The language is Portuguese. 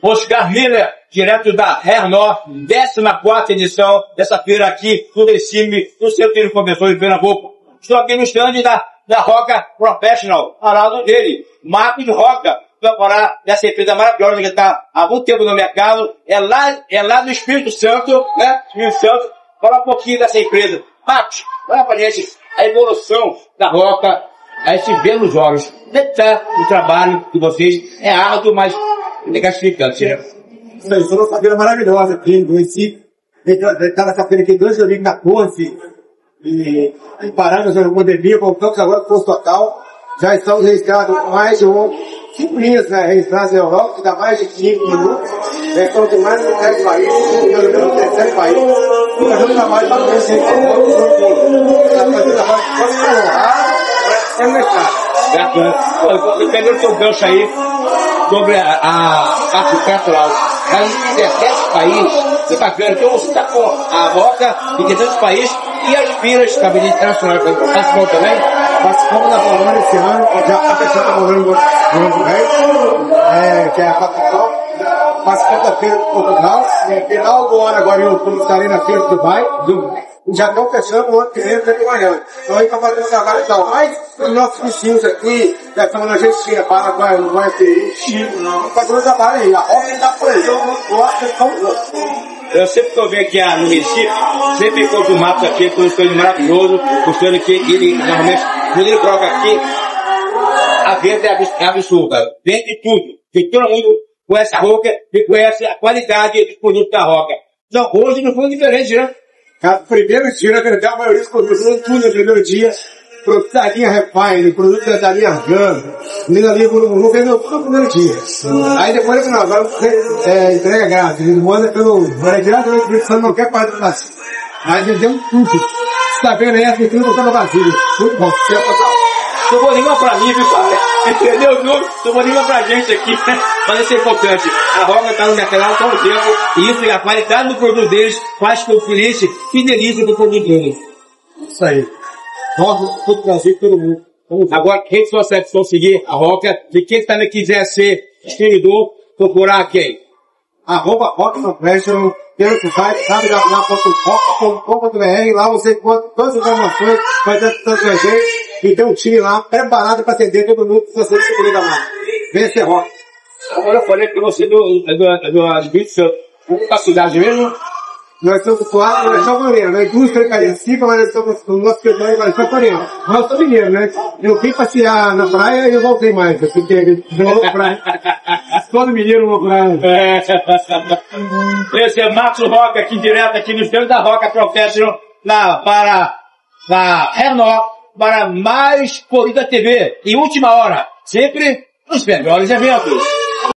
Oscar Miller, direto da Renault, 14 edição dessa feira aqui no Recife, no Centro de Convenções de Pernambuco. Estou aqui no stand da, da Roca Professional, ao lado dele, Marcos Roca, vai falar dessa empresa maravilhosa que está há muito tempo no mercado, é lá, é lá do Espírito Santo, né? Espírito Santo, fala um pouquinho dessa empresa. Marcos, olha pra gente a evolução da Roca, a gente vê nos que tá o trabalho de vocês? É árduo, mas é gratificante, né? Isso aí, foi uma feira maravilhosa aqui no Recife. Nessa feira aqui em 2014 e paramos na pandemia, voltamos agora para o total. Já estamos registrados mais de um, cinco linhas né, registradas na Europa, que dá mais de 5 minutos. Já estamos em mais de 10 países, já estamos em terceiro país. E fazendo trabalho para conhecer o mundo. Fazendo trabalho para honrar para o mercado. Bacana. Pegando o seu gancho aí sobre a, a parte cultural. Em 17 países, que bacana. Então você está com a Roca em 17 países e as filas também internacionais. Participam também? Participamos da Polônia esse ano, já está fechando a Polônia no ano que é, que é a capital. Participamos da Feira de Portugal. Final do ano agora em outubro estarei na Feira de Dubai. Do, já estão fechando o ano que vem de manhã. Então aí está fazendo um trabalho legal. Mas os nossos vizinhos aqui, já estão na Argentina, Paraguai, Uruguai, Peru, Chile, não. Fazendo um trabalho aí. A está por aí. Eu estão eu sempre que eu venho aqui no Recife, sempre encontro o Matos aqui, com um estande maravilhoso, estande que ele, normalmente, quando ele coloca aqui, a venda é absurda. Vende tudo. Porque todo mundo conhece a Roca e conhece a qualidade dos produtos da Roca. Então, hoje não foi diferente, né? Cara, primeiro dia, na a maioria dos produtos, tudo no primeiro dia, produto da linha Refine, produto da linha Gun, linha linha não vendeu tudo no primeiro dia. Aí depois no final, agora é, entrega grátis, ele manda pelo, manda diretamente não quer parte do Brasil. Aí vendemos tudo. Você tá vendo aí, as vitrines estão Brasil. Muito bom, você não vou nenhuma pra mim, viu, pai? Entendeu? Não, não vou nenhuma pra gente aqui, Mas isso é importante. A Roca tá no mercado há um tempo, e isso, a qualidade do produto deles faz com que o cliente fidelize com o produto deles. Isso aí. Roca, todo o Brasil, todo mundo. Agora, quem for conseguir a Roca, e quem também quiser ser distribuidor, procurar quem? Arroba Rock Professional, pelo site www.rock.com.br, lá você encontra todas as informações, vai ter tanto a gente, e tem um time lá preparado para atender todo mundo que você escolher da marca. Vem ser rock. Agora eu falei que você do, do, do, do Espírito Santo. Qual cidade mesmo? Nós somos quatro, nós somos coreanos, nós duas Cariacica, mas nós somos, o nosso escritório nós somos coreanos. Nós somos mineiros, né? Eu fui passear na praia e eu voltei mais, porque jogou praia. Todo mineiro uma praia. É. Esse é Marcos Roca, aqui direto, aqui no estúdio da Roca Professional, na, para, na Renault, para mais Corrida TV, em última hora, sempre nos melhores eventos.